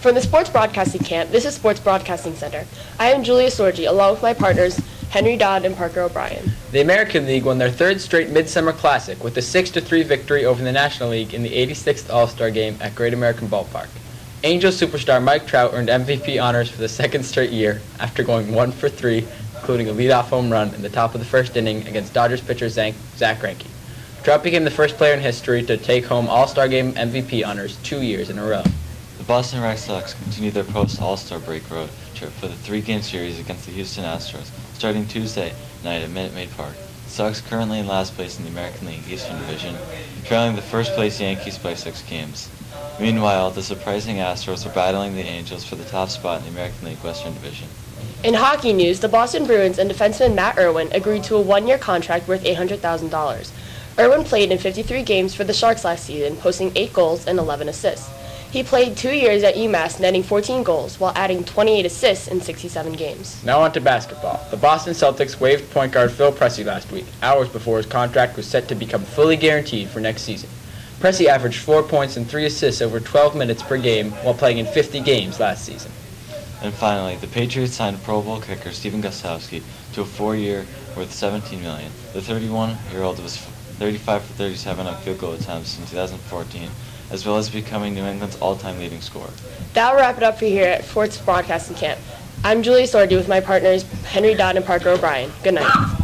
From the Sports Broadcasting Camp, this is Sports Broadcasting Center. I am Julia Sorgi, along with my partners Henry Dodd and Parker O'Brien. The American League won their third straight Midsummer Classic with a 6-3 victory over the National League in the 86th All-Star Game at Great American Ballpark. Angels superstar Mike Trout earned MVP honors for the second straight year after going one for three, including a leadoff home run in the top of the first inning against Dodgers pitcher Zack Greinke. Trout became the first player in history to take home All-Star Game MVP honors two years in a row. The Boston Red Sox continue their post-All-Star break road trip for the three-game series against the Houston Astros, starting Tuesday night at Minute Maid Park. The Sox currently in last place in the American League Eastern Division, trailing the first-place Yankees by six games. Meanwhile, the surprising Astros are battling the Angels for the top spot in the American League Western Division. In hockey news, the Boston Bruins and defenseman Matt Irwin agreed to a one-year contract worth $800,000. Irwin played in 53 games for the Sharks last season, posting 8 goals and 11 assists. He played two years at UMass, netting 14 goals, while adding 28 assists in 67 games. Now on to basketball. The Boston Celtics waived point guard Phil Pressey last week, hours before his contract was set to become fully guaranteed for next season. Pressey averaged four points and three assists over 12 minutes per game while playing in 50 games last season. And finally, the Patriots signed Pro Bowl kicker Stephen Gostkowski to a four-year worth 17 million. The 31-year-old was 35 for 37 on field goal attempts in 2014, as well as becoming New England's all-time leading scorer. That'll wrap it up for here at Sports Broadcasting Camp. I'm Julia Sordi with my partners Henry Dodd and Parker O'Brien. Good night.